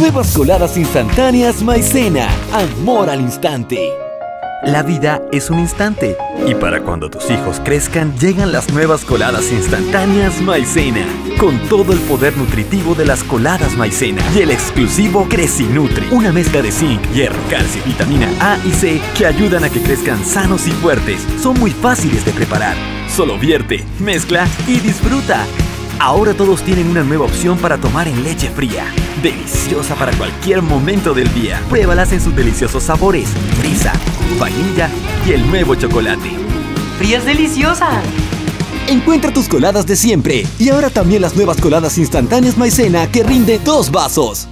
Nuevas coladas instantáneas maicena. Amor al instante. La vida es un instante y para cuando tus hijos crezcan llegan las nuevas coladas instantáneas maicena con todo el poder nutritivo de las coladas maicena y el exclusivo Crecinutri, una mezcla de zinc, hierro, calcio, vitamina A y C que ayudan a que crezcan sanos y fuertes. Son muy fáciles de preparar. Solo vierte, mezcla y disfruta. Ahora todos tienen una nueva opción para tomar en leche fría. Deliciosa para cualquier momento del día. Pruébalas en sus deliciosos sabores, frisa, vainilla y el nuevo chocolate. ¡Fría es deliciosa! Encuentra tus coladas de siempre y ahora también las nuevas coladas instantáneas maicena que rinde dos vasos.